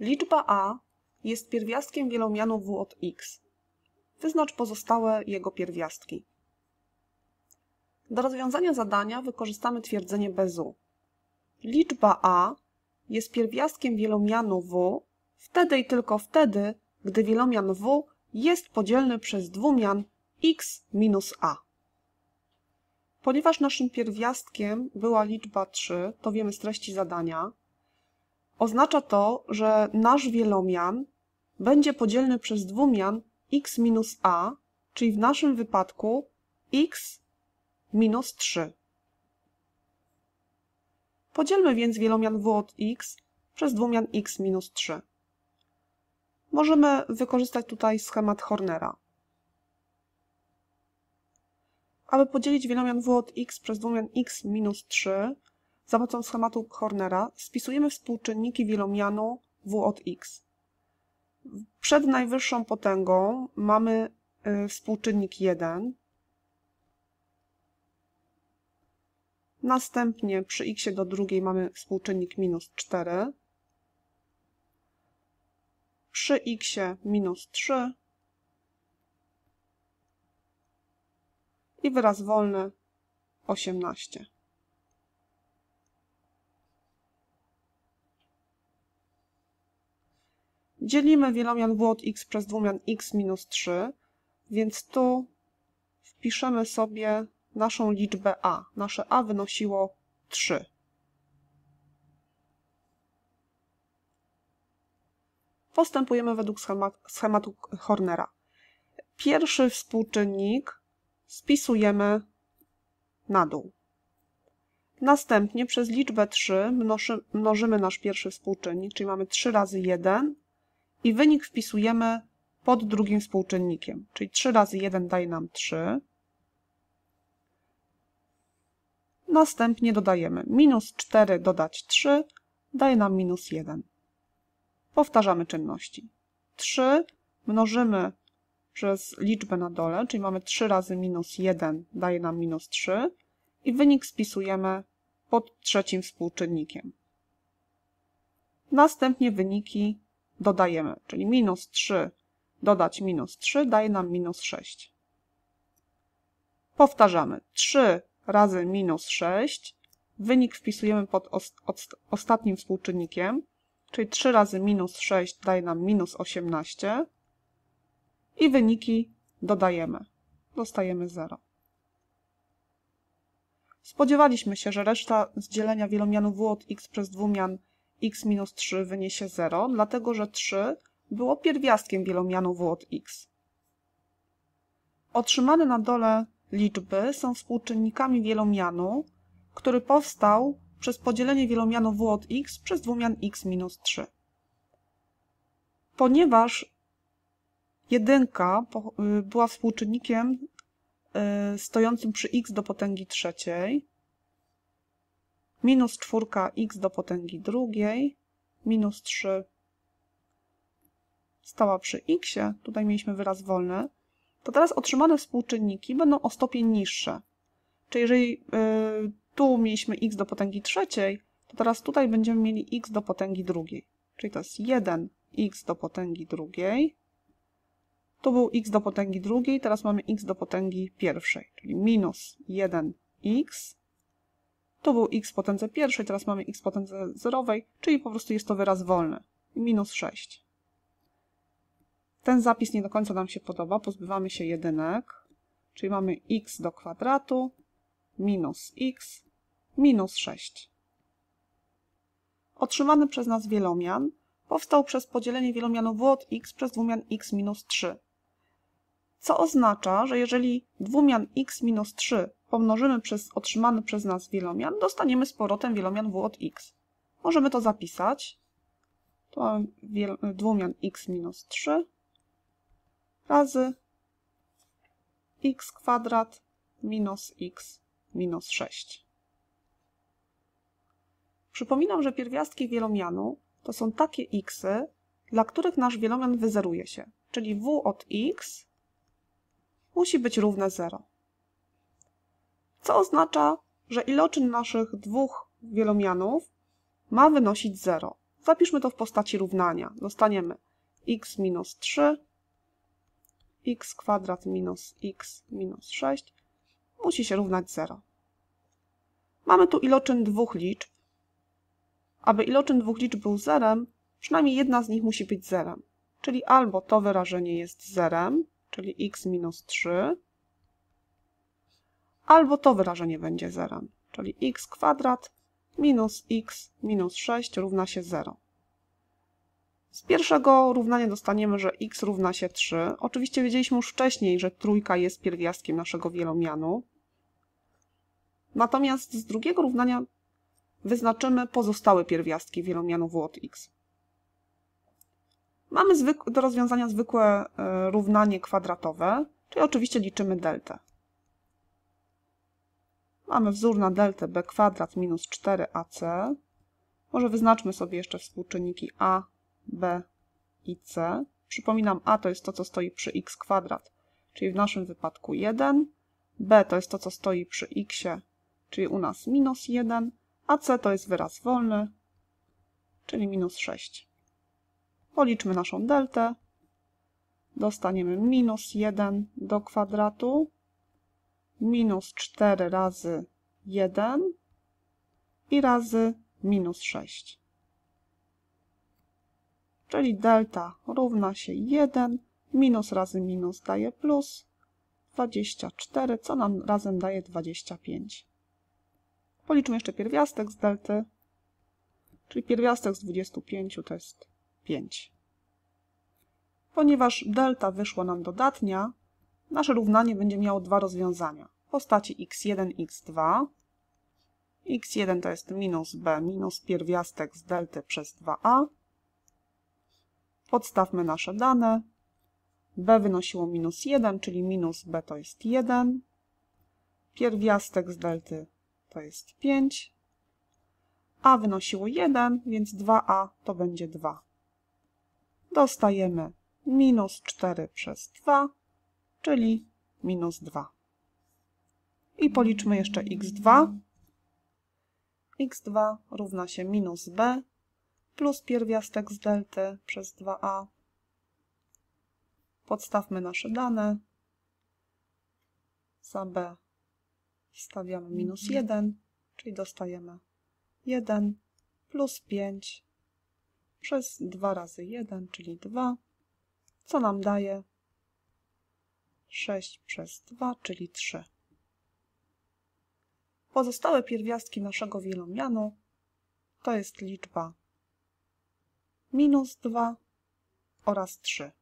Liczba a jest pierwiastkiem wielomianu w od x. Wyznacz pozostałe jego pierwiastki. Do rozwiązania zadania wykorzystamy twierdzenie bez u. Liczba a jest pierwiastkiem wielomianu w wtedy i tylko wtedy, gdy wielomian w jest podzielny przez dwumian x minus a. Ponieważ naszym pierwiastkiem była liczba 3, to wiemy z treści zadania, oznacza to, że nasz wielomian będzie podzielny przez dwumian x minus a, czyli w naszym wypadku x minus 3. Podzielmy więc wielomian w od x przez dwumian x minus 3. Możemy wykorzystać tutaj schemat Hornera. Aby podzielić wielomian w od x przez dwumian x minus 3, za pomocą schematu Hornera spisujemy współczynniki wielomianu w od x. Przed najwyższą potęgą mamy y, współczynnik 1. Następnie przy x do drugiej mamy współczynnik minus 4. Przy x minus 3 i wyraz wolny 18. Dzielimy wielomian w od x przez dwumian x minus 3, więc tu wpiszemy sobie naszą liczbę a. Nasze a wynosiło 3. Postępujemy według schematu Hornera. Pierwszy współczynnik spisujemy na dół. Następnie przez liczbę 3 mnożymy nasz pierwszy współczynnik, czyli mamy 3 razy 1 i wynik wpisujemy pod drugim współczynnikiem, czyli 3 razy 1 daje nam 3. Następnie dodajemy minus 4 dodać 3 daje nam minus 1. Powtarzamy czynności. 3 mnożymy przez liczbę na dole, czyli mamy 3 razy minus 1 daje nam minus 3 i wynik spisujemy pod trzecim współczynnikiem. Następnie wyniki dodajemy, czyli minus 3 dodać minus 3 daje nam minus 6. Powtarzamy 3 razy minus 6, wynik wpisujemy pod ostatnim współczynnikiem, czyli 3 razy minus 6 daje nam minus 18 i wyniki dodajemy. Dostajemy 0. Spodziewaliśmy się, że reszta z dzielenia wielomianu w od x przez dwumian x minus 3 wyniesie 0, dlatego że 3 było pierwiastkiem wielomianu w od x. Otrzymane na dole liczby są współczynnikami wielomianu, który powstał przez podzielenie wielomianu w od x przez dwumian x minus 3. Ponieważ jedynka y, była współczynnikiem y, stojącym przy x do potęgi trzeciej, minus czwórka x do potęgi drugiej, minus 3 stała przy x, tutaj mieliśmy wyraz wolny, to teraz otrzymane współczynniki będą o stopień niższe. Czyli jeżeli y, tu mieliśmy x do potęgi trzeciej, to teraz tutaj będziemy mieli x do potęgi drugiej. Czyli to jest 1x do potęgi drugiej. Tu był x do potęgi drugiej, teraz mamy x do potęgi pierwszej, czyli minus 1x to był x potędze pierwszej, teraz mamy x potędze zerowej, czyli po prostu jest to wyraz wolny. Minus 6. Ten zapis nie do końca nam się podoba, pozbywamy się jedynek, czyli mamy x do kwadratu minus x minus 6. Otrzymany przez nas wielomian powstał przez podzielenie wielomianu w od x przez dwumian x minus 3. Co oznacza, że jeżeli dwumian x minus 3 pomnożymy przez otrzymany przez nas wielomian, dostaniemy z powrotem wielomian w od x. Możemy to zapisać. Tu mamy dwumian x minus 3 razy x kwadrat minus x minus 6. Przypominam, że pierwiastki wielomianu to są takie xy, dla których nasz wielomian wyzeruje się, czyli w od x musi być równe 0 co oznacza, że iloczyn naszych dwóch wielomianów ma wynosić 0. Zapiszmy to w postaci równania. Dostaniemy x minus 3, x kwadrat minus x minus 6 musi się równać 0. Mamy tu iloczyn dwóch liczb. Aby iloczyn dwóch liczb był zerem, przynajmniej jedna z nich musi być zerem. Czyli albo to wyrażenie jest zerem, czyli x minus 3, albo to wyrażenie będzie zerem, czyli x kwadrat minus x minus 6 równa się 0. Z pierwszego równania dostaniemy, że x równa się 3. Oczywiście wiedzieliśmy już wcześniej, że trójka jest pierwiastkiem naszego wielomianu. Natomiast z drugiego równania wyznaczymy pozostałe pierwiastki wielomianu w od x. Mamy do rozwiązania zwykłe e, równanie kwadratowe, czyli oczywiście liczymy deltę. Mamy wzór na deltę b kwadrat minus 4ac. Może wyznaczmy sobie jeszcze współczynniki a, b i c. Przypominam, a to jest to, co stoi przy x kwadrat, czyli w naszym wypadku 1. b to jest to, co stoi przy x, czyli u nas minus 1, a c to jest wyraz wolny, czyli minus 6. Policzmy naszą deltę. Dostaniemy minus 1 do kwadratu minus 4 razy 1 i razy minus 6. Czyli delta równa się 1, minus razy minus daje plus 24, co nam razem daje 25. Policzmy jeszcze pierwiastek z delty, czyli pierwiastek z 25 to jest 5. Ponieważ delta wyszła nam dodatnia, Nasze równanie będzie miało dwa rozwiązania postaci x1, x2. x1 to jest minus b minus pierwiastek z delty przez 2a. Podstawmy nasze dane. b wynosiło minus 1, czyli minus b to jest 1. Pierwiastek z delty to jest 5. a wynosiło 1, więc 2a to będzie 2. Dostajemy minus 4 przez 2 czyli minus 2. I policzmy jeszcze x2. x2 równa się minus b plus pierwiastek z delty przez 2a. Podstawmy nasze dane. Za b wstawiamy minus 1, czyli dostajemy 1 plus 5 przez 2 razy 1, czyli 2, co nam daje 6 przez 2, czyli 3. Pozostałe pierwiastki naszego wielomianu to jest liczba minus 2 oraz 3.